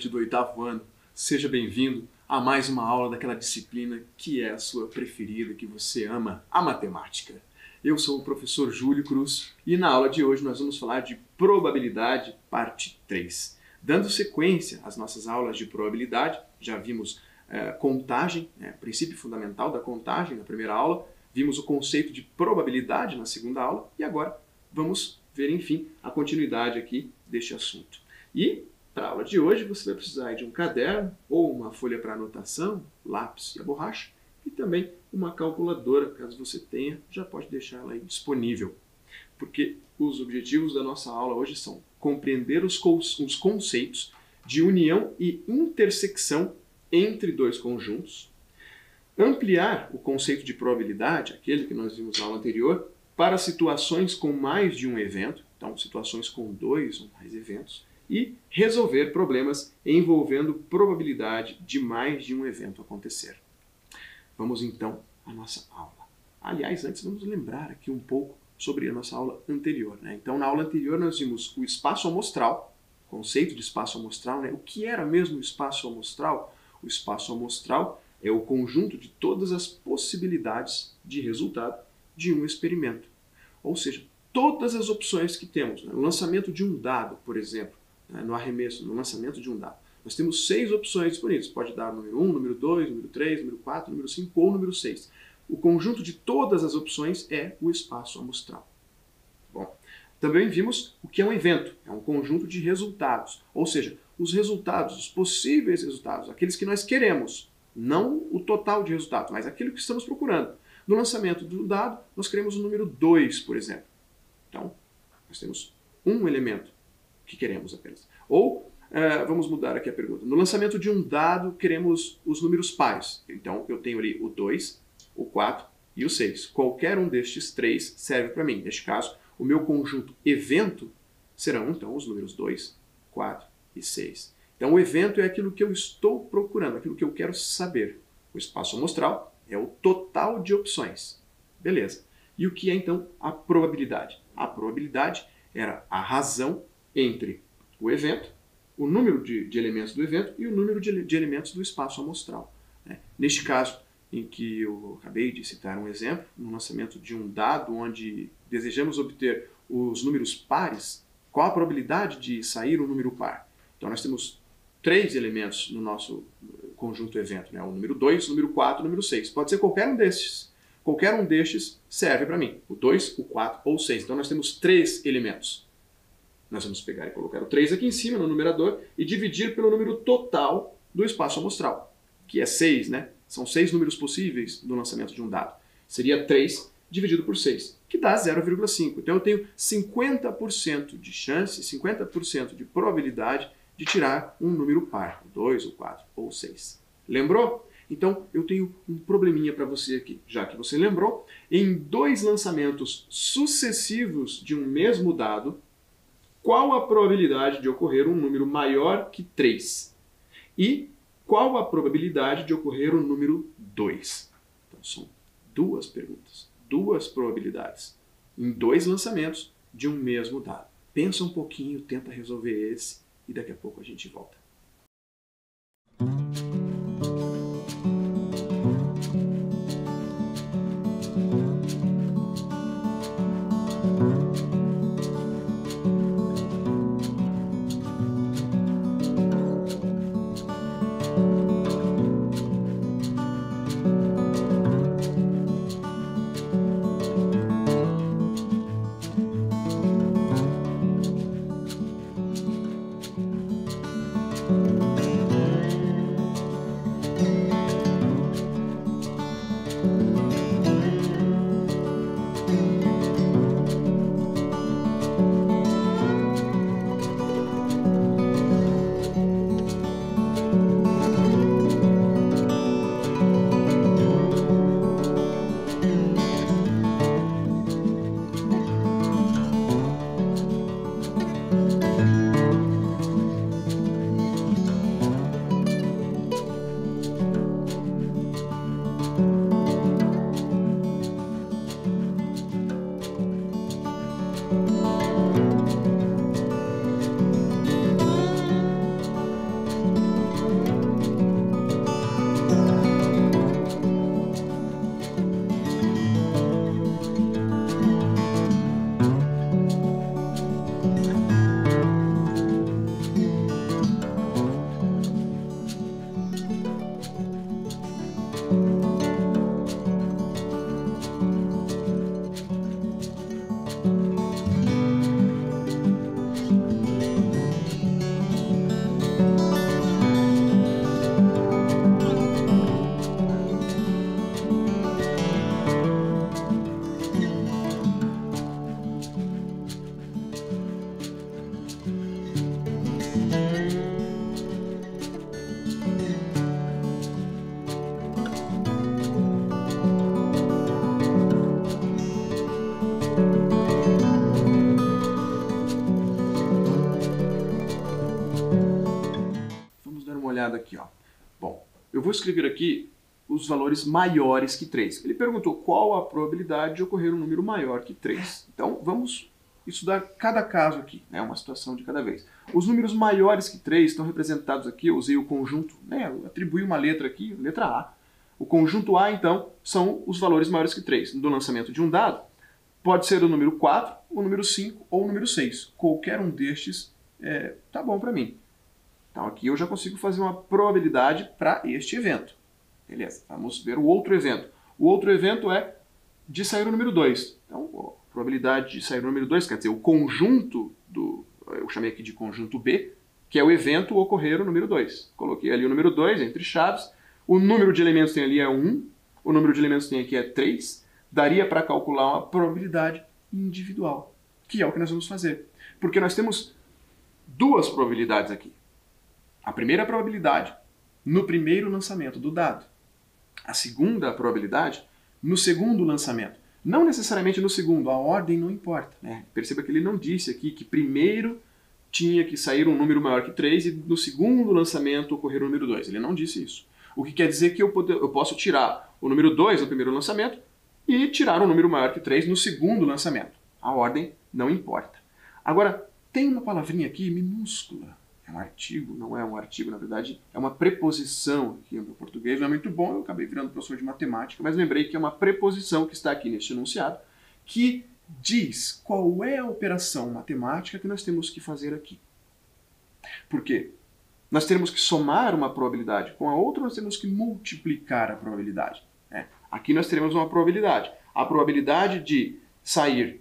estudante do oitavo ano, seja bem-vindo a mais uma aula daquela disciplina que é a sua preferida, que você ama, a matemática. Eu sou o professor Júlio Cruz e na aula de hoje nós vamos falar de probabilidade, parte 3. Dando sequência às nossas aulas de probabilidade, já vimos é, contagem, né, princípio fundamental da contagem na primeira aula, vimos o conceito de probabilidade na segunda aula e agora vamos ver, enfim, a continuidade aqui deste assunto. E para a aula de hoje você vai precisar de um caderno ou uma folha para anotação, lápis e a borracha, e também uma calculadora, caso você tenha, já pode deixar ela aí disponível. Porque os objetivos da nossa aula hoje são compreender os, os conceitos de união e intersecção entre dois conjuntos, ampliar o conceito de probabilidade, aquele que nós vimos na aula anterior, para situações com mais de um evento, então situações com dois ou mais eventos, e resolver problemas envolvendo probabilidade de mais de um evento acontecer. Vamos então à nossa aula. Aliás, antes vamos lembrar aqui um pouco sobre a nossa aula anterior. Né? Então, na aula anterior nós vimos o espaço amostral, conceito de espaço amostral, né? o que era mesmo o espaço amostral? O espaço amostral é o conjunto de todas as possibilidades de resultado de um experimento. Ou seja, todas as opções que temos. Né? O lançamento de um dado, por exemplo, no arremesso, no lançamento de um dado. Nós temos seis opções disponíveis. Pode dar número 1, número 2, número 3, número 4, número 5 ou número 6. O conjunto de todas as opções é o espaço amostral. Bom, também vimos o que é um evento. É um conjunto de resultados. Ou seja, os resultados, os possíveis resultados, aqueles que nós queremos. Não o total de resultados, mas aquilo que estamos procurando. No lançamento do dado, nós queremos o número 2, por exemplo. Então, nós temos um elemento que queremos apenas. Ou, uh, vamos mudar aqui a pergunta. No lançamento de um dado, queremos os números pares. Então, eu tenho ali o 2, o 4 e o 6. Qualquer um destes três serve para mim. Neste caso, o meu conjunto evento serão, então, os números 2, 4 e 6. Então, o evento é aquilo que eu estou procurando, aquilo que eu quero saber. O espaço amostral é o total de opções. Beleza. E o que é, então, a probabilidade? A probabilidade era a razão entre o evento, o número de, de elementos do evento e o número de, de elementos do espaço amostral. Né? Neste caso, em que eu acabei de citar um exemplo, no lançamento de um dado onde desejamos obter os números pares, qual a probabilidade de sair um número par? Então nós temos três elementos no nosso conjunto evento, né? o número 2, o número 4 o número 6. Pode ser qualquer um destes. Qualquer um destes serve para mim, o 2, o 4 ou o 6. Então nós temos três elementos. Nós vamos pegar e colocar o 3 aqui em cima no numerador e dividir pelo número total do espaço amostral, que é 6, né? São seis números possíveis no lançamento de um dado. Seria 3 dividido por 6, que dá 0,5. Então eu tenho 50% de chance, 50% de probabilidade de tirar um número par, 2, ou 4 ou 6. Lembrou? Então eu tenho um probleminha para você aqui. Já que você lembrou, em dois lançamentos sucessivos de um mesmo dado, qual a probabilidade de ocorrer um número maior que 3? E qual a probabilidade de ocorrer um número 2? Então são duas perguntas, duas probabilidades em dois lançamentos de um mesmo dado. Pensa um pouquinho, tenta resolver esse e daqui a pouco a gente volta. Vou escrever aqui os valores maiores que 3. Ele perguntou qual a probabilidade de ocorrer um número maior que 3. Então, vamos estudar cada caso aqui, né, uma situação de cada vez. Os números maiores que 3 estão representados aqui, eu usei o conjunto, né, eu atribuí uma letra aqui, letra A. O conjunto A, então, são os valores maiores que 3. Do lançamento de um dado, pode ser o número 4, o número 5 ou o número 6. Qualquer um destes é, tá bom para mim. Então aqui eu já consigo fazer uma probabilidade para este evento. Beleza, vamos ver o outro evento. O outro evento é de sair o número 2. Então, a probabilidade de sair o número 2, quer dizer, o conjunto do. Eu chamei aqui de conjunto B, que é o evento ocorrer o número 2. Coloquei ali o número 2 entre chaves. O número de elementos tem ali é 1, um, o número de elementos tem aqui é 3. Daria para calcular uma probabilidade individual, que é o que nós vamos fazer. Porque nós temos duas probabilidades aqui. A primeira probabilidade no primeiro lançamento do dado. A segunda probabilidade no segundo lançamento. Não necessariamente no segundo, a ordem não importa. Né? Perceba que ele não disse aqui que primeiro tinha que sair um número maior que 3 e no segundo lançamento ocorrer o número 2. Ele não disse isso. O que quer dizer que eu, pode, eu posso tirar o número 2 no primeiro lançamento e tirar um número maior que 3 no segundo lançamento. A ordem não importa. Agora, tem uma palavrinha aqui minúscula é um artigo, não é um artigo, na verdade, é uma preposição aqui no português, não é muito bom, eu acabei virando professor de matemática, mas lembrei que é uma preposição que está aqui neste enunciado, que diz qual é a operação matemática que nós temos que fazer aqui. Por quê? Nós temos que somar uma probabilidade com a outra, nós temos que multiplicar a probabilidade. Né? Aqui nós teremos uma probabilidade. A probabilidade de sair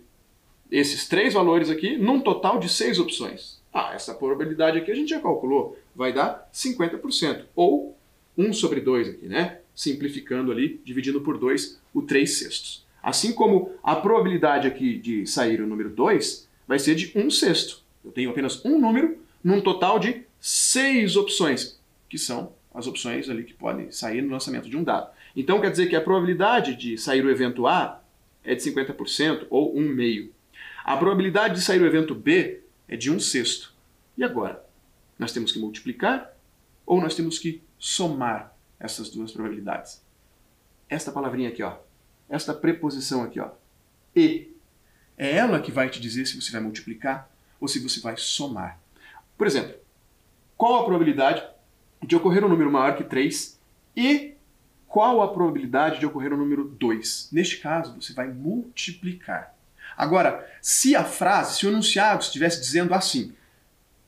esses três valores aqui num total de seis opções. Ah, essa probabilidade aqui a gente já calculou, vai dar 50%, ou 1 sobre 2 aqui, né? Simplificando ali, dividindo por 2, o 3 sextos. Assim como a probabilidade aqui de sair o número 2 vai ser de 1 sexto. Eu tenho apenas um número num total de 6 opções, que são as opções ali que podem sair no lançamento de um dado. Então quer dizer que a probabilidade de sair o evento A é de 50% ou 1 meio. A probabilidade de sair o evento B é de um sexto. E agora? Nós temos que multiplicar ou nós temos que somar essas duas probabilidades? Esta palavrinha aqui, ó, esta preposição aqui, ó, e, é ela que vai te dizer se você vai multiplicar ou se você vai somar. Por exemplo, qual a probabilidade de ocorrer um número maior que 3 e qual a probabilidade de ocorrer um número 2? Neste caso, você vai multiplicar. Agora, se a frase, se o enunciado estivesse dizendo assim,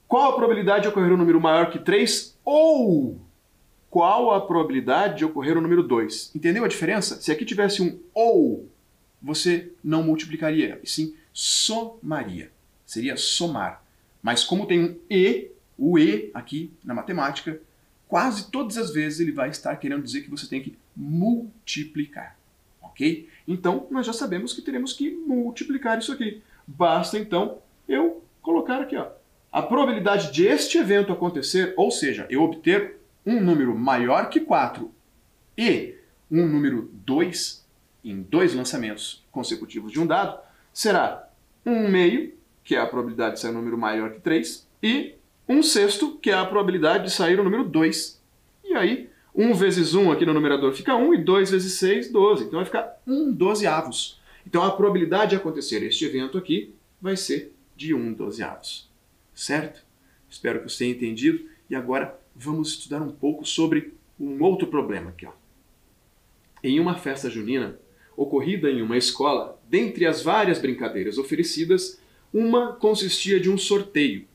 qual a probabilidade de ocorrer um número maior que 3 ou qual a probabilidade de ocorrer um número 2? Entendeu a diferença? Se aqui tivesse um ou, você não multiplicaria, e sim somaria. Seria somar. Mas como tem um e, o e aqui na matemática, quase todas as vezes ele vai estar querendo dizer que você tem que multiplicar ok? Então, nós já sabemos que teremos que multiplicar isso aqui. Basta, então, eu colocar aqui, ó, a probabilidade de este evento acontecer, ou seja, eu obter um número maior que 4 e um número 2 em dois lançamentos consecutivos de um dado, será um meio, que é a probabilidade de sair um número maior que 3, e um sexto, que é a probabilidade de sair o número 2. E aí, 1 vezes 1 aqui no numerador fica 1 e 2 vezes 6, 12. Então vai ficar 1 dozeavos. Então a probabilidade de acontecer este evento aqui vai ser de 1 dozeavos. Certo? Espero que você tenha entendido. E agora vamos estudar um pouco sobre um outro problema aqui. Ó. Em uma festa junina, ocorrida em uma escola, dentre as várias brincadeiras oferecidas, uma consistia de um sorteio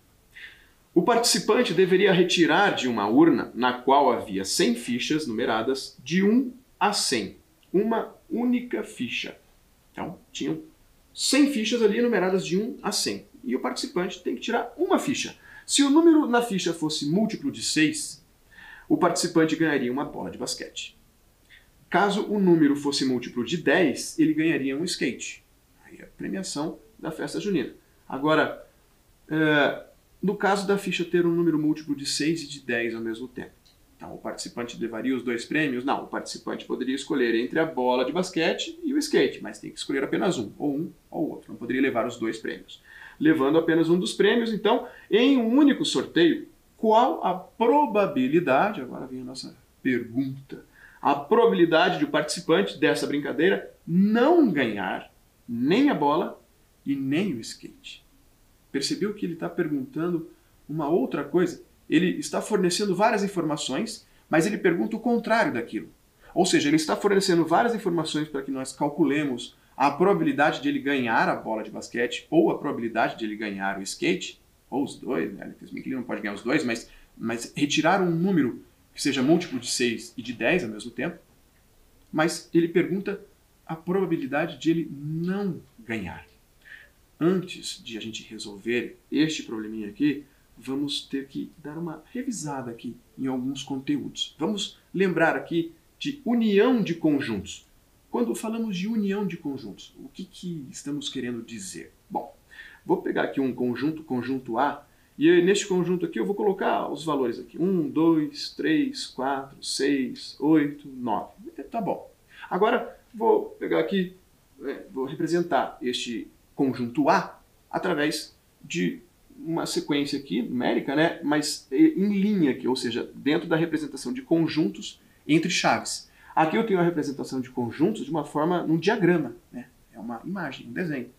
o participante deveria retirar de uma urna, na qual havia 100 fichas numeradas, de 1 a 100. Uma única ficha. Então, tinham 100 fichas ali numeradas de 1 a 100. E o participante tem que tirar uma ficha. Se o número na ficha fosse múltiplo de 6, o participante ganharia uma bola de basquete. Caso o número fosse múltiplo de 10, ele ganharia um skate. Aí é a premiação da festa junina. Agora, no caso da ficha ter um número múltiplo de 6 e de 10 ao mesmo tempo. Então, o participante levaria os dois prêmios? Não, o participante poderia escolher entre a bola de basquete e o skate, mas tem que escolher apenas um, ou um ou outro. Não poderia levar os dois prêmios. Levando apenas um dos prêmios, então, em um único sorteio, qual a probabilidade, agora vem a nossa pergunta, a probabilidade de o participante dessa brincadeira não ganhar nem a bola e nem o skate. Percebeu que ele está perguntando uma outra coisa? Ele está fornecendo várias informações, mas ele pergunta o contrário daquilo. Ou seja, ele está fornecendo várias informações para que nós calculemos a probabilidade de ele ganhar a bola de basquete ou a probabilidade de ele ganhar o skate, ou os dois, né? ele não pode ganhar os dois, mas, mas retirar um número que seja múltiplo de 6 e de 10 ao mesmo tempo, mas ele pergunta a probabilidade de ele não ganhar. Antes de a gente resolver este probleminha aqui, vamos ter que dar uma revisada aqui em alguns conteúdos. Vamos lembrar aqui de união de conjuntos. Quando falamos de união de conjuntos, o que, que estamos querendo dizer? Bom, vou pegar aqui um conjunto, conjunto A, e neste conjunto aqui eu vou colocar os valores aqui. 1, 2, 3, 4, 6, 8, 9. Tá bom. Agora vou pegar aqui, é, vou representar este conjunto A através de uma sequência aqui numérica, né, mas em linha aqui, ou seja, dentro da representação de conjuntos entre chaves. Aqui eu tenho a representação de conjuntos de uma forma, num diagrama, né? é uma imagem, um desenho.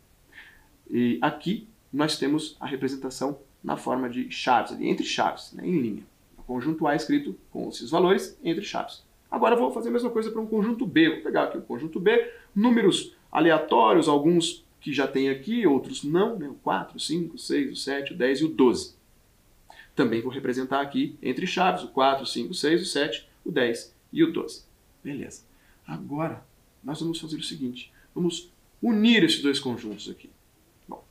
E aqui nós temos a representação na forma de chaves, ali, entre chaves, né, em linha. O conjunto A é escrito com esses valores entre chaves. Agora eu vou fazer a mesma coisa para um conjunto B. Vou pegar aqui o conjunto B, números aleatórios, alguns que já tem aqui, outros não, né? o 4, 5, 6, o 7, o 10 e o 12. Também vou representar aqui entre chaves o 4, 5, 6, o 7, o 10 e o 12. Beleza. Agora, nós vamos fazer o seguinte, vamos unir esses dois conjuntos aqui. Bom,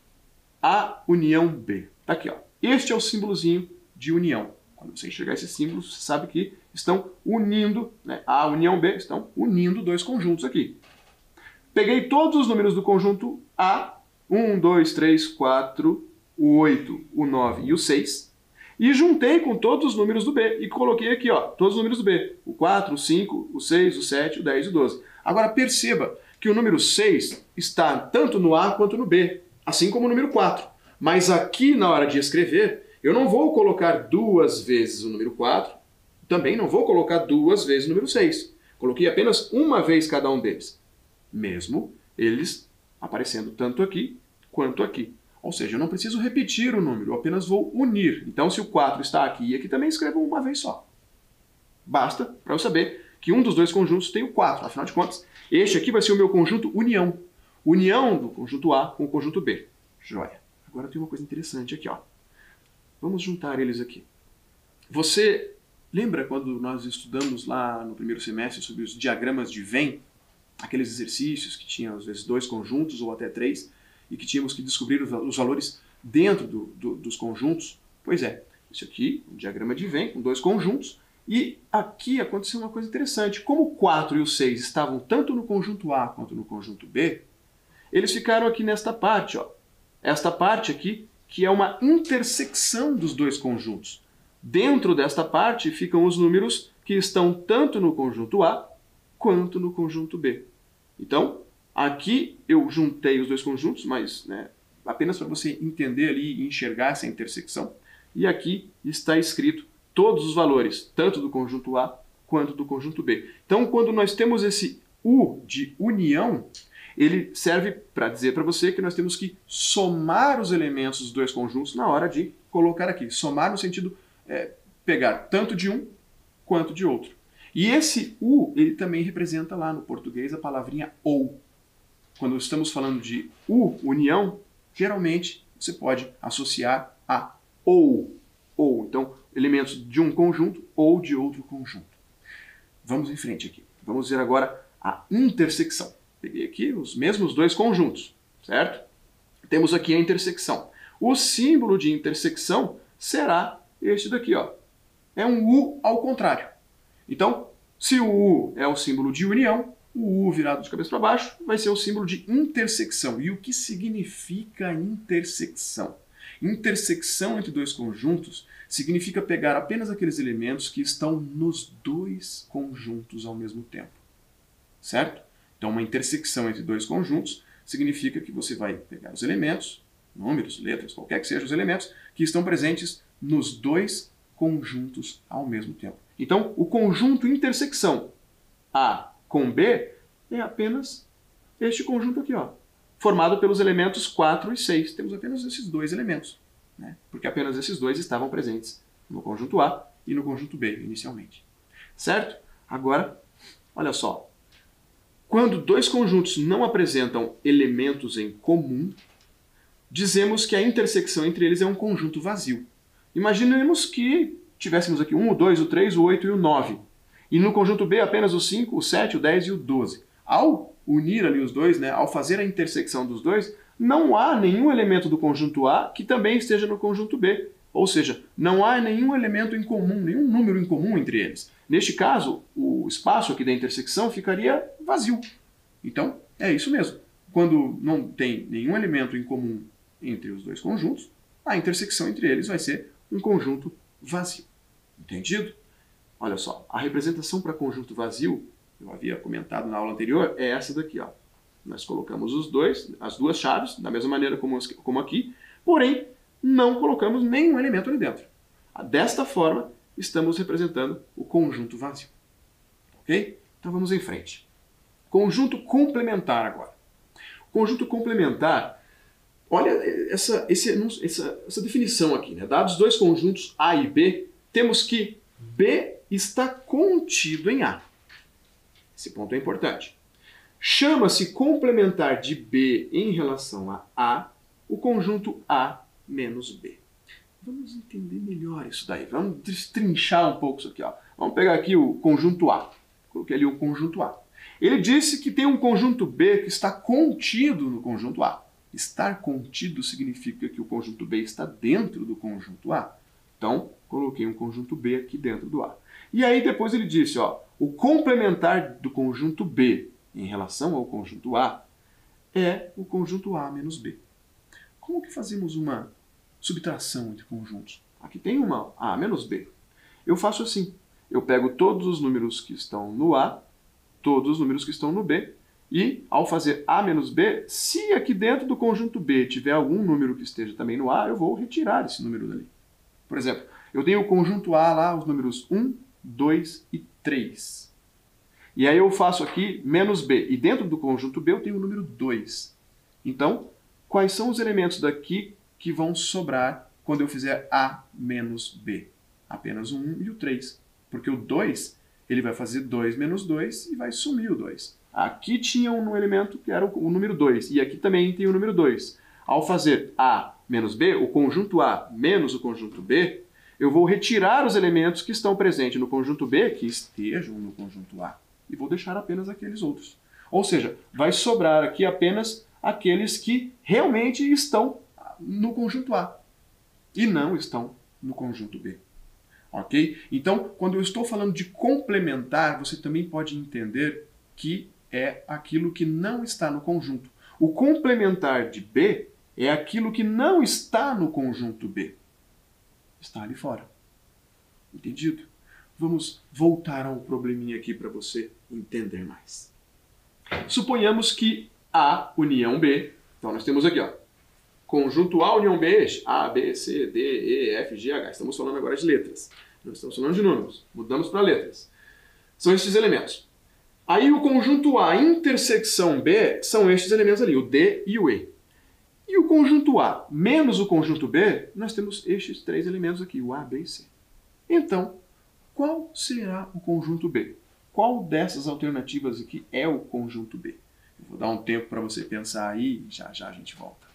A união B. Tá aqui, ó. Este é o símbolozinho de união. Quando você enxergar esse símbolo, você sabe que estão unindo, né? A união B estão unindo dois conjuntos aqui. Peguei todos os números do conjunto A, 1, 2, 3, 4, o 8, o 9 e o 6, e juntei com todos os números do B e coloquei aqui, ó, todos os números do B, o 4, o 5, o 6, o 7, o 10 e o 12. Agora perceba que o número 6 está tanto no A quanto no B, assim como o número 4. Mas aqui na hora de escrever, eu não vou colocar duas vezes o número 4, também não vou colocar duas vezes o número 6. Coloquei apenas uma vez cada um deles, mesmo eles aparecendo tanto aqui quanto aqui. Ou seja, eu não preciso repetir o número, eu apenas vou unir. Então, se o 4 está aqui e aqui também, escrevo uma vez só. Basta para eu saber que um dos dois conjuntos tem o 4. Afinal de contas, este aqui vai ser o meu conjunto união. União do conjunto A com o conjunto B. Joia. Agora tem uma coisa interessante aqui, ó. Vamos juntar eles aqui. Você lembra quando nós estudamos lá no primeiro semestre sobre os diagramas de Venn? Aqueles exercícios que tinham às vezes dois conjuntos ou até três e que tínhamos que descobrir os valores dentro do, do, dos conjuntos? Pois é, isso aqui, um diagrama de Venn com dois conjuntos e aqui aconteceu uma coisa interessante. Como o 4 e o 6 estavam tanto no conjunto A quanto no conjunto B, eles ficaram aqui nesta parte, ó esta parte aqui, que é uma intersecção dos dois conjuntos. Dentro desta parte ficam os números que estão tanto no conjunto A quanto no conjunto B. Então, aqui eu juntei os dois conjuntos, mas né, apenas para você entender ali e enxergar essa intersecção. E aqui está escrito todos os valores, tanto do conjunto A quanto do conjunto B. Então, quando nós temos esse U de união, ele serve para dizer para você que nós temos que somar os elementos dos dois conjuntos na hora de colocar aqui. Somar no sentido é, pegar tanto de um quanto de outro. E esse U, ele também representa lá no português a palavrinha ou. Quando estamos falando de U, união, geralmente você pode associar a ou. Ou, então, elementos de um conjunto ou de outro conjunto. Vamos em frente aqui. Vamos ver agora a intersecção. Peguei aqui os mesmos dois conjuntos, certo? Temos aqui a intersecção. O símbolo de intersecção será este daqui, ó. É um U ao contrário. Então, se o U é o símbolo de união, o U virado de cabeça para baixo vai ser o símbolo de intersecção. E o que significa intersecção? Intersecção entre dois conjuntos significa pegar apenas aqueles elementos que estão nos dois conjuntos ao mesmo tempo. Certo? Então, uma intersecção entre dois conjuntos significa que você vai pegar os elementos, números, letras, qualquer que sejam os elementos, que estão presentes nos dois conjuntos ao mesmo tempo. Então, o conjunto intersecção A com B é apenas este conjunto aqui, ó, formado pelos elementos 4 e 6. Temos apenas esses dois elementos, né? porque apenas esses dois estavam presentes no conjunto A e no conjunto B inicialmente. Certo? Agora, olha só. Quando dois conjuntos não apresentam elementos em comum, dizemos que a intersecção entre eles é um conjunto vazio. Imaginemos que tivéssemos aqui 1, o 2, o 3, o 8 e o 9. E no conjunto B apenas o 5, o 7, o 10 e o 12. Ao unir ali os dois, né, ao fazer a intersecção dos dois, não há nenhum elemento do conjunto A que também esteja no conjunto B. Ou seja, não há nenhum elemento em comum, nenhum número em comum entre eles. Neste caso, o espaço aqui da intersecção ficaria vazio. Então, é isso mesmo. Quando não tem nenhum elemento em comum entre os dois conjuntos, a intersecção entre eles vai ser um conjunto vazio. Entendido? Olha só, a representação para conjunto vazio, eu havia comentado na aula anterior, é essa daqui. Ó. Nós colocamos os dois, as duas chaves, da mesma maneira como, como aqui, porém não colocamos nenhum elemento ali dentro. Desta forma, estamos representando o conjunto vazio. Ok? Então vamos em frente. Conjunto complementar agora. conjunto complementar, olha essa, esse, essa, essa definição aqui. Né? Dados dois conjuntos A e B, temos que B está contido em A. Esse ponto é importante. Chama-se complementar de B em relação a A o conjunto A menos B. Vamos entender melhor isso daí. Vamos destrinchar um pouco isso aqui. Ó. Vamos pegar aqui o conjunto A. Coloquei ali o conjunto A. Ele disse que tem um conjunto B que está contido no conjunto A. Estar contido significa que o conjunto B está dentro do conjunto A. Então, coloquei um conjunto B aqui dentro do A. E aí depois ele disse, ó, o complementar do conjunto B em relação ao conjunto A é o conjunto A menos B. Como que fazemos uma subtração entre conjuntos? Aqui tem uma A menos B. Eu faço assim. Eu pego todos os números que estão no A, todos os números que estão no B, e ao fazer A menos B, se aqui dentro do conjunto B tiver algum número que esteja também no A, eu vou retirar esse número dali. Por exemplo, eu tenho o conjunto A lá, os números 1, 2 e 3. E aí eu faço aqui menos B. E dentro do conjunto B eu tenho o número 2. Então, quais são os elementos daqui que vão sobrar quando eu fizer A menos B? Apenas o 1 e o 3. Porque o 2, ele vai fazer 2 menos 2 e vai sumir o 2. Aqui tinha um elemento que era o número 2, e aqui também tem o número 2. Ao fazer A menos B, o conjunto A menos o conjunto B, eu vou retirar os elementos que estão presentes no conjunto B, que estejam no conjunto A, e vou deixar apenas aqueles outros. Ou seja, vai sobrar aqui apenas aqueles que realmente estão no conjunto A e não estão no conjunto B. Ok? Então, quando eu estou falando de complementar, você também pode entender que é aquilo que não está no conjunto. O complementar de B é aquilo que não está no conjunto B. Está ali fora. Entendido? Vamos voltar ao probleminha aqui para você entender mais. Suponhamos que A união B, então nós temos aqui, ó, conjunto A união B, A, B, C, D, E, F, G, H. Estamos falando agora de letras. Não estamos falando de números. Mudamos para letras. São estes elementos. Aí o conjunto A intersecção B são estes elementos ali, o D e o E. E o conjunto A menos o conjunto B, nós temos estes três elementos aqui, o A, B e C. Então, qual será o conjunto B? Qual dessas alternativas aqui é o conjunto B? Eu vou dar um tempo para você pensar aí e já já a gente volta.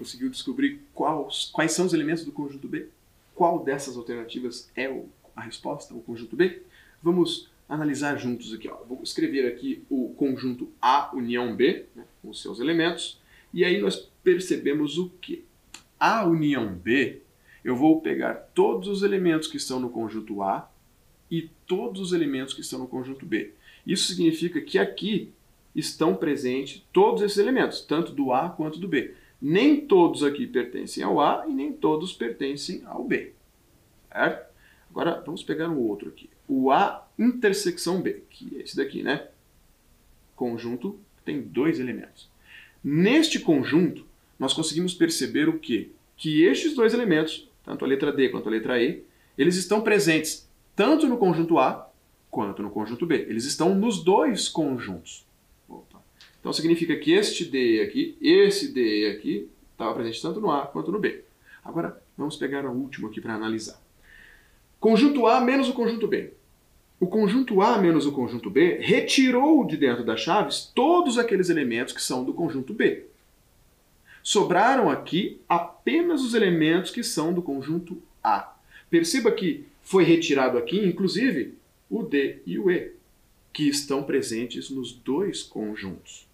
Conseguiu descobrir quais, quais são os elementos do conjunto B? Qual dessas alternativas é o, a resposta, o conjunto B? Vamos analisar juntos aqui. Ó. Vou escrever aqui o conjunto A união B, né, com os seus elementos, e aí nós percebemos o que? A união B, eu vou pegar todos os elementos que estão no conjunto A e todos os elementos que estão no conjunto B. Isso significa que aqui estão presentes todos esses elementos, tanto do A quanto do B nem todos aqui pertencem ao A e nem todos pertencem ao B. Certo? Agora vamos pegar um outro aqui. O A intersecção B, que é esse daqui, né? Conjunto tem dois elementos. Neste conjunto, nós conseguimos perceber o quê? Que estes dois elementos, tanto a letra D quanto a letra E, eles estão presentes tanto no conjunto A quanto no conjunto B. Eles estão nos dois conjuntos. Então significa que este D aqui, esse D aqui, estava presente tanto no A quanto no B. Agora vamos pegar o último aqui para analisar. Conjunto A menos o conjunto B. O conjunto A menos o conjunto B retirou de dentro das chaves todos aqueles elementos que são do conjunto B. Sobraram aqui apenas os elementos que são do conjunto A. Perceba que foi retirado aqui, inclusive, o D e o E, que estão presentes nos dois conjuntos.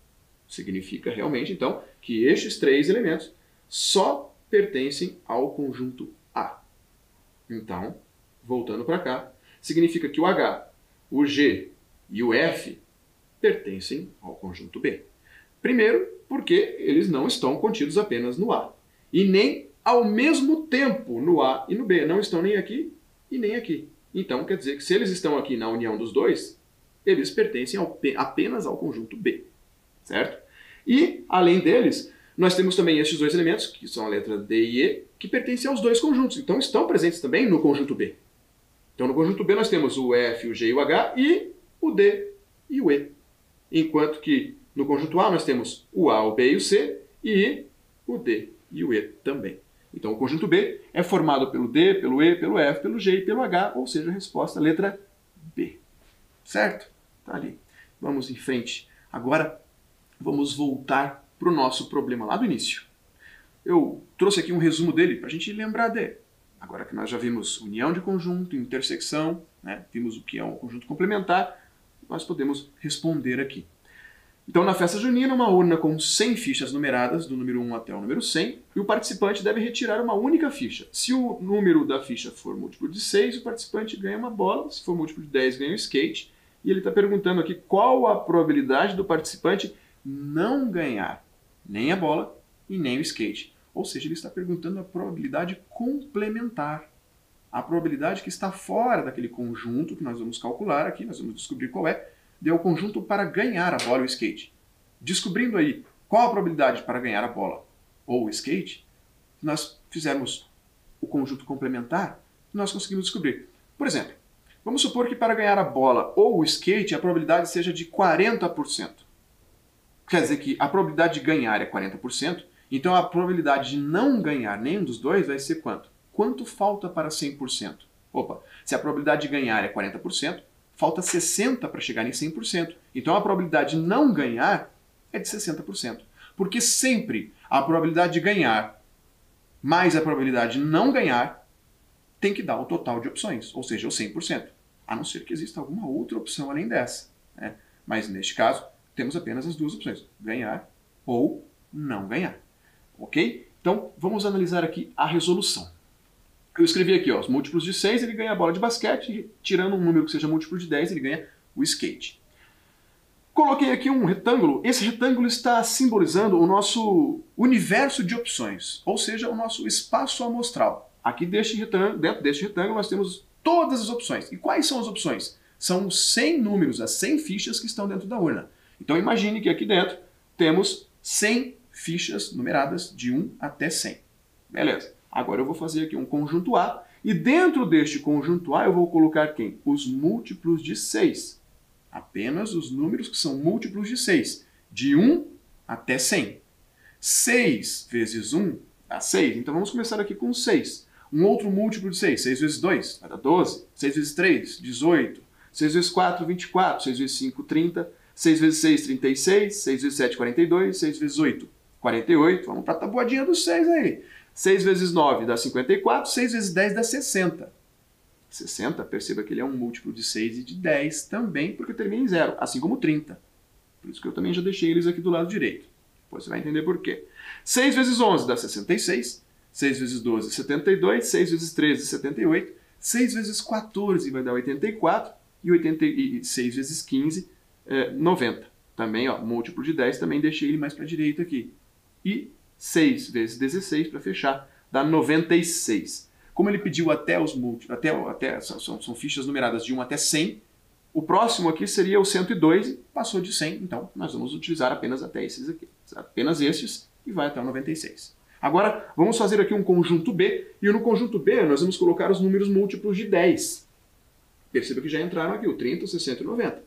Significa realmente, então, que estes três elementos só pertencem ao conjunto A. Então, voltando para cá, significa que o H, o G e o F pertencem ao conjunto B. Primeiro, porque eles não estão contidos apenas no A. E nem ao mesmo tempo no A e no B. Não estão nem aqui e nem aqui. Então, quer dizer que se eles estão aqui na união dos dois, eles pertencem ao, apenas ao conjunto B certo? E, além deles, nós temos também estes dois elementos, que são a letra D e E, que pertencem aos dois conjuntos. Então, estão presentes também no conjunto B. Então, no conjunto B, nós temos o F, o G e o H e o D e o E. Enquanto que no conjunto A, nós temos o A, o B e o C e o D e o E também. Então, o conjunto B é formado pelo D, pelo E, pelo F, pelo G e pelo H, ou seja, a resposta, letra B. Certo? Tá ali. Vamos em frente. Agora, vamos voltar para o nosso problema lá do início. Eu trouxe aqui um resumo dele para a gente lembrar dele. Agora que nós já vimos união de conjunto, intersecção, né? vimos o que é um conjunto complementar, nós podemos responder aqui. Então, na festa junina, uma urna com 100 fichas numeradas, do número 1 até o número 100, e o participante deve retirar uma única ficha. Se o número da ficha for múltiplo de 6, o participante ganha uma bola, se for múltiplo de 10, ganha um skate. E ele está perguntando aqui qual a probabilidade do participante não ganhar nem a bola e nem o skate. Ou seja, ele está perguntando a probabilidade complementar. A probabilidade que está fora daquele conjunto que nós vamos calcular aqui, nós vamos descobrir qual é, é o conjunto para ganhar a bola e o skate. Descobrindo aí qual a probabilidade para ganhar a bola ou o skate, nós fizemos o conjunto complementar, nós conseguimos descobrir. Por exemplo, vamos supor que para ganhar a bola ou o skate a probabilidade seja de 40%. Quer dizer que a probabilidade de ganhar é 40%, então a probabilidade de não ganhar nenhum dos dois vai ser quanto? Quanto falta para 100%? Opa, se a probabilidade de ganhar é 40%, falta 60 para chegar em 100%. Então a probabilidade de não ganhar é de 60%. Porque sempre a probabilidade de ganhar mais a probabilidade de não ganhar tem que dar o total de opções, ou seja, o 100%. A não ser que exista alguma outra opção além dessa. Né? Mas neste caso, temos apenas as duas opções: ganhar ou não ganhar. Ok? Então, vamos analisar aqui a resolução. Eu escrevi aqui, ó, os múltiplos de 6, ele ganha a bola de basquete, tirando um número que seja múltiplo de 10, ele ganha o skate. Coloquei aqui um retângulo. Esse retângulo está simbolizando o nosso universo de opções, ou seja, o nosso espaço amostral. Aqui deste retângulo, dentro deste retângulo nós temos todas as opções. E quais são as opções? São 100 números, as 100 fichas que estão dentro da urna. Então imagine que aqui dentro temos 100 fichas numeradas de 1 até 100. Beleza. Agora eu vou fazer aqui um conjunto A e dentro deste conjunto A eu vou colocar quem? Os múltiplos de 6 apenas os números que são múltiplos de 6, de 1 até 100. 6 vezes 1 dá 6, então vamos começar aqui com 6. Um outro múltiplo de 6, 6 vezes 2 vai dar 12, 6 vezes 3, 18, 6 vezes 4, 24, 6 vezes 5, 30, 6 vezes 6, 36, 6 vezes 7, 42, 6 vezes 8, 48, vamos para a tabuadinha dos 6 aí. 6 vezes 9 dá 54, 6 vezes 10 dá 60. 60, perceba que ele é um múltiplo de 6 e de 10 também, porque termina em zero, assim como 30. Por isso que eu também já deixei eles aqui do lado direito. Depois você vai entender por quê. 6 vezes 11 dá 66, 6 vezes 12, 72, 6 vezes 13, 78, 6 vezes 14 vai dar 84, e, 80, e 6 vezes 15, é, 90. Também, ó, múltiplo de 10, também deixei ele mais para a direita aqui. E 6 vezes 16, para fechar, dá 96. Como ele pediu até os múltiplos, até, até são, são fichas numeradas de 1 até 100, o próximo aqui seria o 102 e passou de 100, então nós vamos utilizar apenas até esses aqui. Apenas estes e vai até o 96. Agora, vamos fazer aqui um conjunto B, e no conjunto B nós vamos colocar os números múltiplos de 10. Perceba que já entraram aqui, o 30, o 60 e o 90.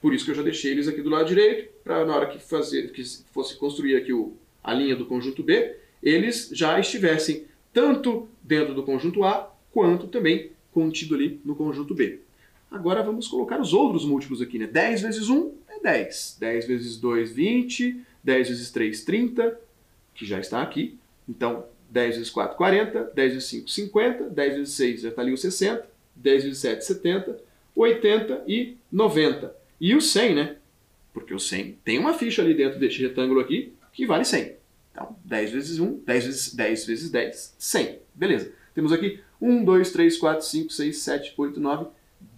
Por isso que eu já deixei eles aqui do lado direito, para na hora que, fazer, que fosse construir aqui o, a linha do conjunto B, eles já estivessem tanto dentro do conjunto A, quanto também contido ali no conjunto B. Agora vamos colocar os outros múltiplos aqui, né? 10 vezes 1 é 10. 10 vezes 2, 20. 10 vezes 3, 30, que já está aqui. Então, 10 vezes 4, 40. 10 vezes 5, 50. 10 vezes 6, já está ali o 60. 10 vezes 7, 70. 80 e 90. E o 100, né? Porque o 100 tem uma ficha ali dentro deste retângulo aqui que vale 100. Então, 10 vezes 1, 10 vezes 10 vezes 10, 100. Beleza. Temos aqui 1, 2, 3, 4, 5, 6, 7, 8, 9,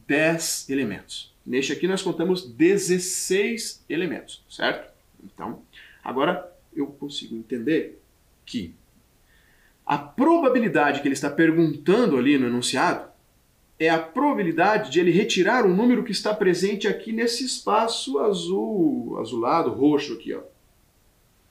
10 elementos. Neste aqui nós contamos 16 elementos, certo? Então, agora eu consigo entender que a probabilidade que ele está perguntando ali no enunciado é a probabilidade de ele retirar um número que está presente aqui nesse espaço azul, azulado, roxo aqui, ó.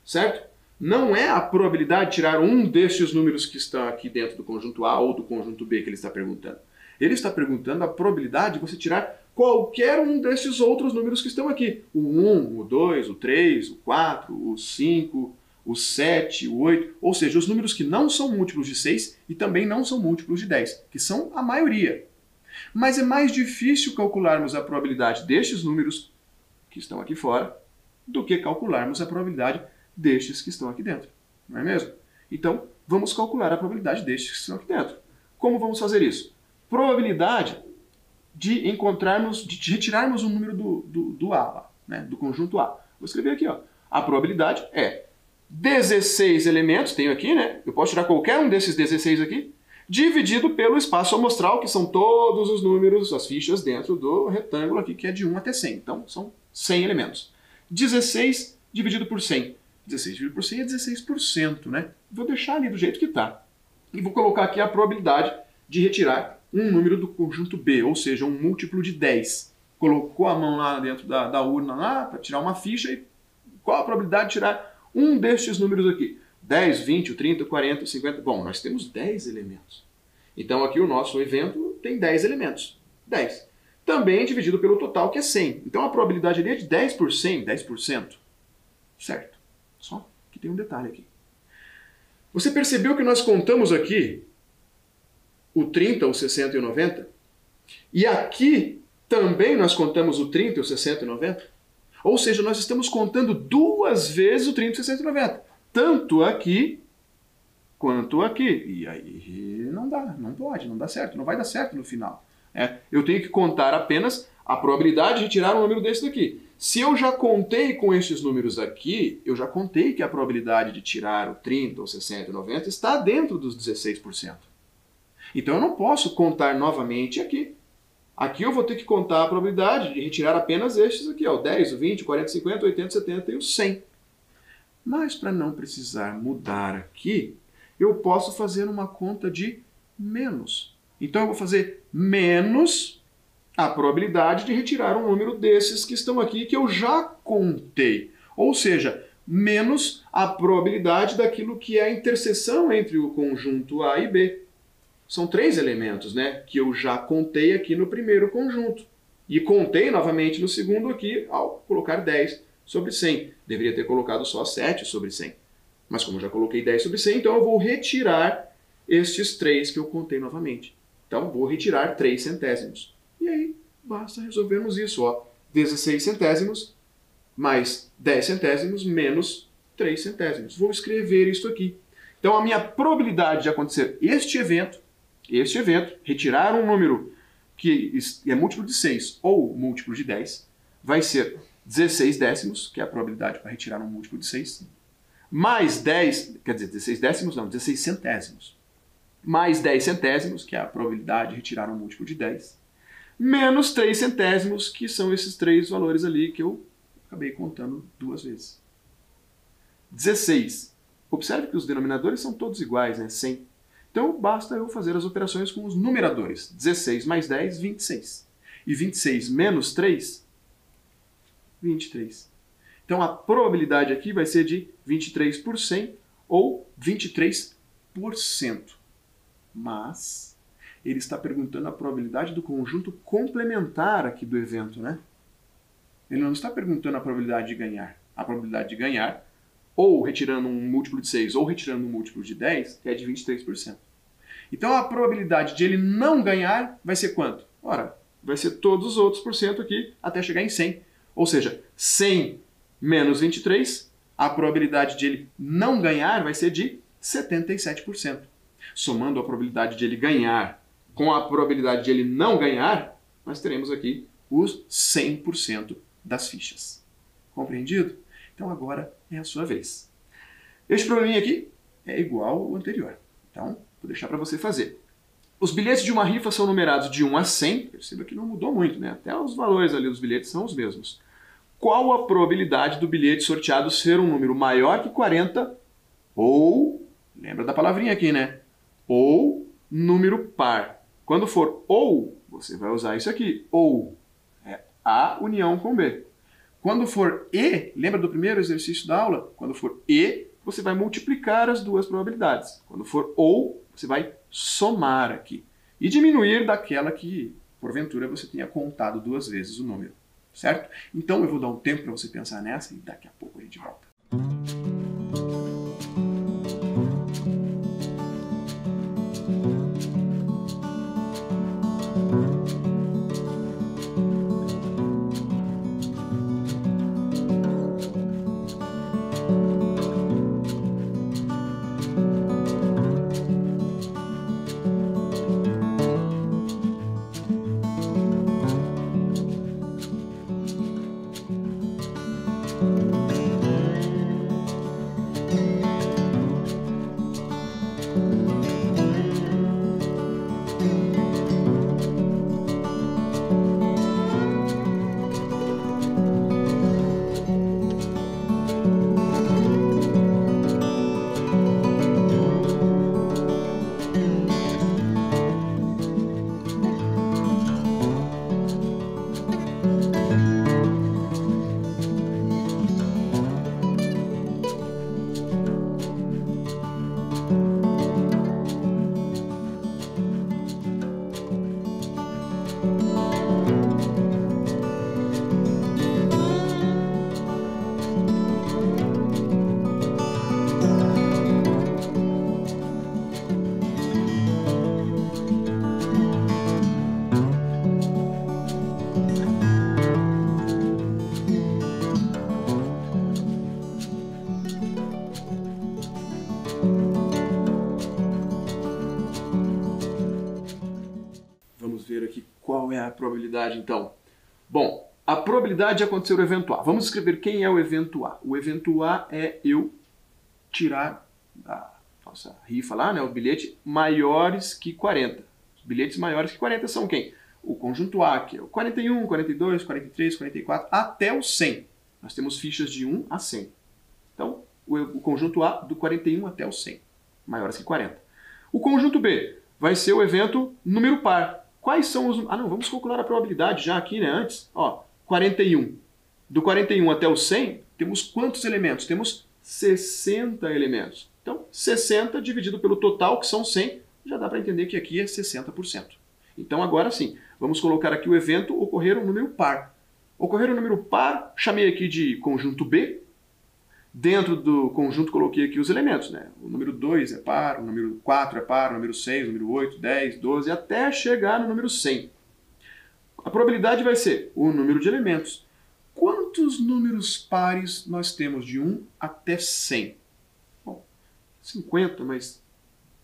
Certo? não é a probabilidade de tirar um destes números que estão aqui dentro do conjunto A ou do conjunto B que ele está perguntando. Ele está perguntando a probabilidade de você tirar qualquer um desses outros números que estão aqui. O 1, o 2, o 3, o 4, o 5, o 7, o 8, ou seja, os números que não são múltiplos de 6 e também não são múltiplos de 10, que são a maioria. Mas é mais difícil calcularmos a probabilidade destes números que estão aqui fora do que calcularmos a probabilidade destes que estão aqui dentro. Não é mesmo? Então, vamos calcular a probabilidade destes que estão aqui dentro. Como vamos fazer isso? Probabilidade de encontrarmos, de retirarmos um número do, do, do A, lá, né? do conjunto A. Vou escrever aqui, ó. A probabilidade é 16 elementos, tenho aqui, né? Eu posso tirar qualquer um desses 16 aqui, dividido pelo espaço amostral, que são todos os números, as fichas dentro do retângulo aqui, que é de 1 até 100. Então, são 100 elementos. 16 dividido por 100 16,100 é 16%, né? Vou deixar ali do jeito que está. E vou colocar aqui a probabilidade de retirar um número do conjunto B, ou seja, um múltiplo de 10. Colocou a mão lá dentro da, da urna lá para tirar uma ficha e qual a probabilidade de tirar um destes números aqui? 10, 20, 30, 40, 50. Bom, nós temos 10 elementos. Então aqui o nosso evento tem 10 elementos. 10. Também dividido pelo total, que é 100. Então a probabilidade ali é de 10 por 100, 10%. Certo? Só que tem um detalhe aqui. Você percebeu que nós contamos aqui o 30, o 60 e o 90? E aqui também nós contamos o 30, o 60 e o 90? Ou seja, nós estamos contando duas vezes o 30, o 60 e o 90. Tanto aqui quanto aqui. E aí não dá, não pode, não dá certo, não vai dar certo no final. É, eu tenho que contar apenas a probabilidade de tirar um número desse daqui. Se eu já contei com estes números aqui, eu já contei que a probabilidade de tirar o 30, ou 60 ou 90 está dentro dos 16%. Então eu não posso contar novamente aqui. Aqui eu vou ter que contar a probabilidade de retirar apenas estes aqui, ó, o 10, o 20, o 40, 50, o 80, o 70 e o 100. Mas para não precisar mudar aqui, eu posso fazer uma conta de menos. Então eu vou fazer menos a probabilidade de retirar um número desses que estão aqui que eu já contei. Ou seja, menos a probabilidade daquilo que é a interseção entre o conjunto A e B. São três elementos né, que eu já contei aqui no primeiro conjunto. E contei novamente no segundo aqui ao colocar 10 sobre 100. Deveria ter colocado só 7 sobre 100. Mas como eu já coloquei 10 sobre 100, então eu vou retirar estes três que eu contei novamente. Então vou retirar 3 centésimos. E aí basta resolvermos isso. Ó. 16 centésimos mais 10 centésimos menos 3 centésimos. Vou escrever isso aqui. Então a minha probabilidade de acontecer este evento, este evento, retirar um número que é múltiplo de 6 ou múltiplo de 10, vai ser 16 décimos, que é a probabilidade para retirar um múltiplo de 6, mais 10, quer dizer, 16 décimos não, 16 centésimos, mais 10 centésimos, que é a probabilidade de retirar um múltiplo de 10, menos 3 centésimos, que são esses três valores ali que eu acabei contando duas vezes. 16. Observe que os denominadores são todos iguais, né? 100. Então basta eu fazer as operações com os numeradores. 16 mais 10, 26. E 26 menos 3, 23. Então a probabilidade aqui vai ser de 23 por 100 ou 23%. Mas ele está perguntando a probabilidade do conjunto complementar aqui do evento, né? Ele não está perguntando a probabilidade de ganhar. A probabilidade de ganhar, ou retirando um múltiplo de 6 ou retirando um múltiplo de 10, é de 23%. Então a probabilidade de ele não ganhar vai ser quanto? Ora, vai ser todos os outros por cento aqui até chegar em 100. Ou seja, 100 menos 23, a probabilidade de ele não ganhar vai ser de 77%. Somando a probabilidade de ele ganhar com a probabilidade de ele não ganhar, nós teremos aqui os 100% das fichas. Compreendido? Então agora é a sua vez. Este probleminha aqui é igual ao anterior. Então, vou deixar para você fazer. Os bilhetes de uma rifa são numerados de 1 a 100. Perceba que não mudou muito, né? Até os valores ali dos bilhetes são os mesmos qual a probabilidade do bilhete sorteado ser um número maior que 40 ou, lembra da palavrinha aqui, né? Ou número par. Quando for ou, você vai usar isso aqui, ou. É A união com B. Quando for E, lembra do primeiro exercício da aula? Quando for E, você vai multiplicar as duas probabilidades. Quando for ou, você vai somar aqui. E diminuir daquela que, porventura, você tenha contado duas vezes o número certo? Então eu vou dar um tempo para você pensar nessa e daqui a pouco a gente volta. Probabilidade então? Bom, a probabilidade de acontecer o evento A. Vamos escrever quem é o evento A. O evento A é eu tirar a nossa rifa lá, né, o bilhete maiores que 40. Os bilhetes maiores que 40 são quem? O conjunto A, que é o 41, 42, 43, 44, até o 100. Nós temos fichas de 1 a 100. Então, o, conjunto A do 41 até o 100, maiores que 40. O conjunto B vai ser o evento número par. Quais são os... Ah, não, vamos calcular a probabilidade já aqui, né, antes. Ó, 41. Do 41 até o 100, temos quantos elementos? Temos 60 elementos. Então, 60 dividido pelo total, que são 100, já dá para entender que aqui é 60%. Então, agora sim, vamos colocar aqui o evento ocorrer um número par. Ocorrer um número par, chamei aqui de conjunto B. Dentro do conjunto coloquei aqui os elementos. Né? O número 2 é par, o número 4 é par, o número 6, o número 8, 10, 12, até chegar no número 100. A probabilidade vai ser o número de elementos. Quantos números pares nós temos de 1 até 100? Bom, 50, mas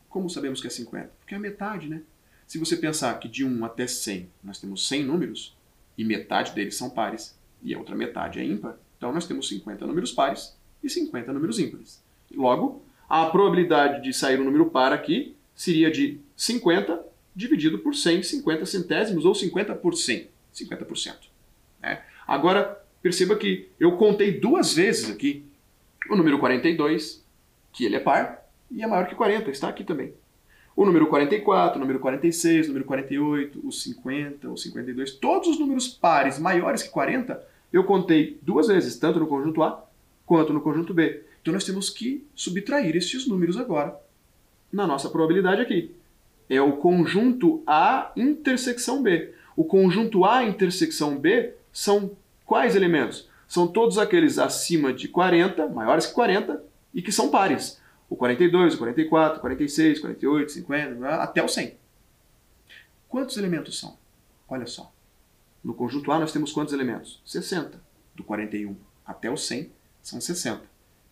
como sabemos que é 50? Porque é a metade, né? Se você pensar que de 1 até 100 nós temos 100 números, e metade deles são pares, e a outra metade é ímpar, então nós temos 50 números pares e 50 números ímpares. Logo, a probabilidade de sair um número par aqui seria de 50 dividido por 100, 50 centésimos ou 50 por 100, 50%. Né? Agora, perceba que eu contei duas vezes aqui o número 42, que ele é par, e é maior que 40, está aqui também. O número 44, o número 46, o número 48, o 50, o 52, todos os números pares maiores que 40, eu contei duas vezes, tanto no conjunto A quanto no conjunto B. Então nós temos que subtrair estes números agora na nossa probabilidade aqui é o conjunto A intersecção B. O conjunto A intersecção B são quais elementos? São todos aqueles acima de 40, maiores que 40, e que são pares. O 42, o 44, o 46, 48, 50, até o 100. Quantos elementos são? Olha só. No conjunto A nós temos quantos elementos? 60. Do 41 até o 100 são 60.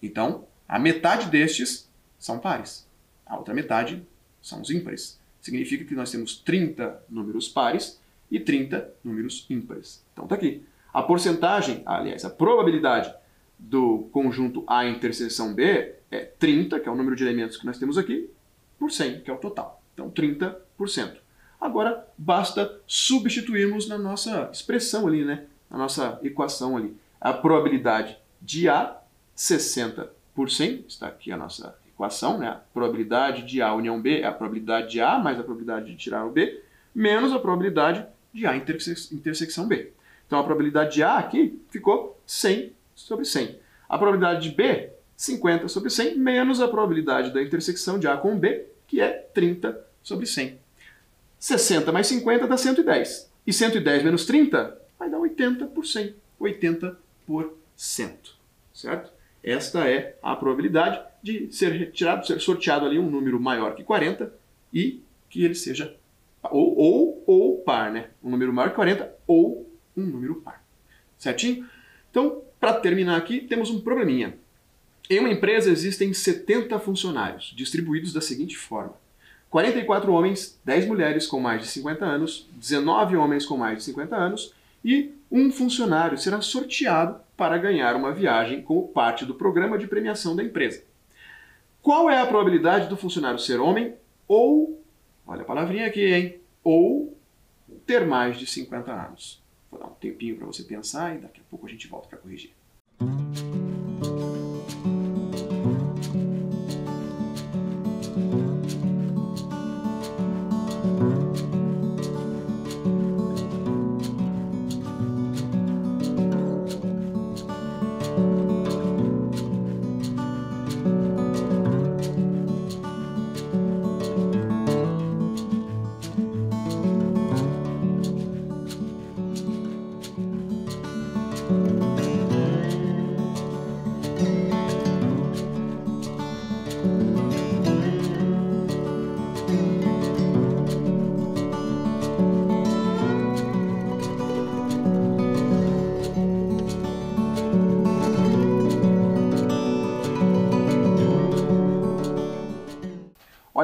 Então, a metade destes são pares. A outra metade são os ímpares significa que nós temos 30 números pares e 30 números ímpares. Então está aqui. A porcentagem, aliás, a probabilidade do conjunto A interseção B é 30, que é o número de elementos que nós temos aqui, por 100, que é o total. Então 30%. Agora basta substituirmos na nossa expressão ali, né? na nossa equação ali. A probabilidade de A, 60%, está aqui a nossa equação, né? a probabilidade de A união B é a probabilidade de A mais a probabilidade de tirar o B, menos a probabilidade de A intersecção B. Então a probabilidade de A aqui ficou 100 sobre 100. A probabilidade de B, 50 sobre 100, menos a probabilidade da intersecção de A com B, que é 30 sobre 100. 60 mais 50 dá 110. E 110 menos 30 vai dar 80%. 80%. Certo? Esta é a probabilidade de ser retirado, ser sorteado ali um número maior que 40 e que ele seja ou, ou, ou par, né? Um número maior que 40 ou um número par. Certinho? Então, para terminar aqui, temos um probleminha. Em uma empresa existem 70 funcionários, distribuídos da seguinte forma: 44 homens, 10 mulheres com mais de 50 anos, 19 homens com mais de 50 anos e um funcionário será sorteado para ganhar uma viagem como parte do programa de premiação da empresa. Qual é a probabilidade do funcionário ser homem ou, olha a palavrinha aqui, hein? Ou ter mais de 50 anos? Vou dar um tempinho para você pensar e daqui a pouco a gente volta para corrigir.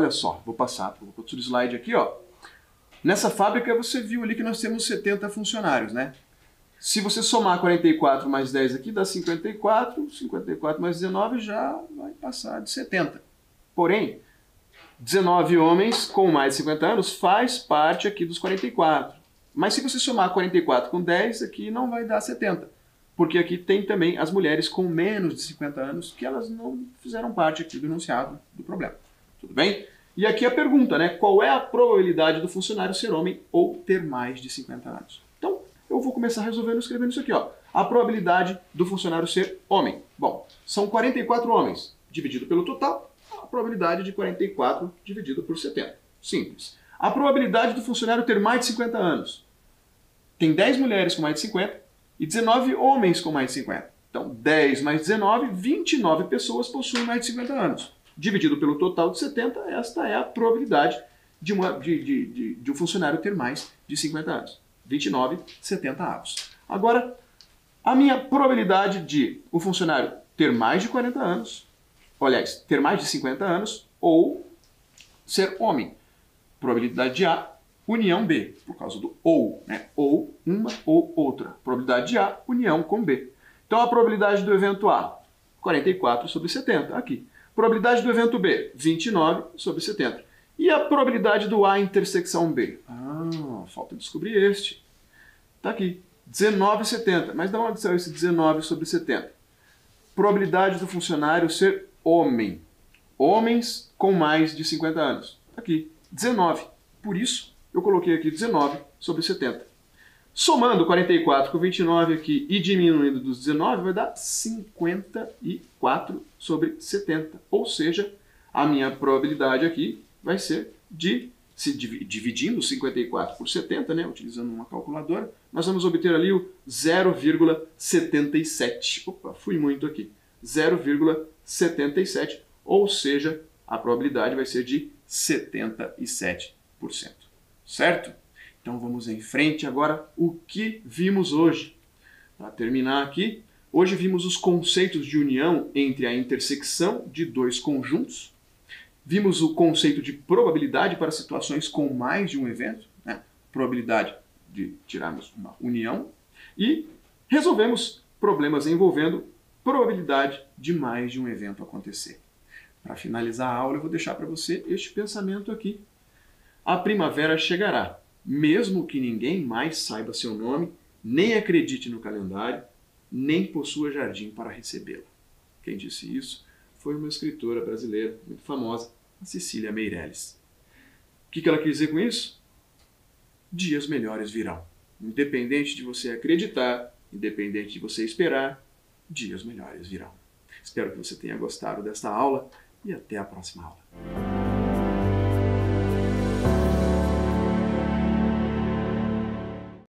Olha só, vou passar para outro slide aqui, ó. Nessa fábrica você viu ali que nós temos 70 funcionários, né? Se você somar 44 mais 10 aqui, dá 54, 54 mais 19 já vai passar de 70. Porém, 19 homens com mais de 50 anos faz parte aqui dos 44. Mas se você somar 44 com 10, aqui não vai dar 70. Porque aqui tem também as mulheres com menos de 50 anos que elas não fizeram parte aqui do enunciado do problema. Tudo bem? E aqui a pergunta, né? Qual é a probabilidade do funcionário ser homem ou ter mais de 50 anos? Então, eu vou começar resolvendo escrevendo isso aqui, ó. A probabilidade do funcionário ser homem. Bom, são 44 homens dividido pelo total, probabilidade de 44 dividido por 70. Simples. A probabilidade do funcionário ter mais de 50 anos. Tem 10 mulheres com mais de 50 e 19 homens com mais de 50. Então, 10 mais 19, 29 pessoas possuem mais de 50 anos. Dividido pelo total de 70, esta é a probabilidade de, uma, de, de, de, de um funcionário ter mais de 50 anos. 29, 70 avos. Agora, a minha probabilidade de o um funcionário ter mais de 40 anos aliás, ter mais de 50 anos ou ser homem. Probabilidade de A, união B, por causa do ou, né? Ou uma ou outra. Probabilidade de A, união com B. Então a probabilidade do evento A, 44 sobre 70, aqui. Probabilidade do evento B, 29 sobre 70. E a probabilidade do A intersecção B? Ah, falta descobrir este. Está aqui, 19,70. Mas da onde saiu esse 19 sobre 70? Probabilidade do funcionário ser homem. Homens com mais de 50 anos. Aqui, 19. Por isso, eu coloquei aqui 19 sobre 70. Somando 44 com 29 aqui e diminuindo dos 19, vai dar 54 sobre 70. Ou seja, a minha probabilidade aqui vai ser de, se dividindo 54 por 70, né, utilizando uma calculadora, nós vamos obter ali o 0,77. Opa, fui muito aqui. 0,77, ou seja, a probabilidade vai ser de 77%. Certo? Então vamos em frente agora o que vimos hoje. Para terminar aqui, hoje vimos os conceitos de união entre a intersecção de dois conjuntos. Vimos o conceito de probabilidade para situações com mais de um evento, né? probabilidade de tirarmos uma união, e resolvemos problemas envolvendo probabilidade de mais de um evento acontecer. Para finalizar a aula, eu vou deixar para você este pensamento aqui. A primavera chegará, mesmo que ninguém mais saiba seu nome, nem acredite no calendário, nem possua jardim para recebê-la. Quem disse isso foi uma escritora brasileira muito famosa, Cecília Meirelles. O que ela quis dizer com isso? Dias melhores virão. Independente de você acreditar, independente de você esperar, dias melhores virão. Espero que você tenha gostado desta aula e até a próxima aula.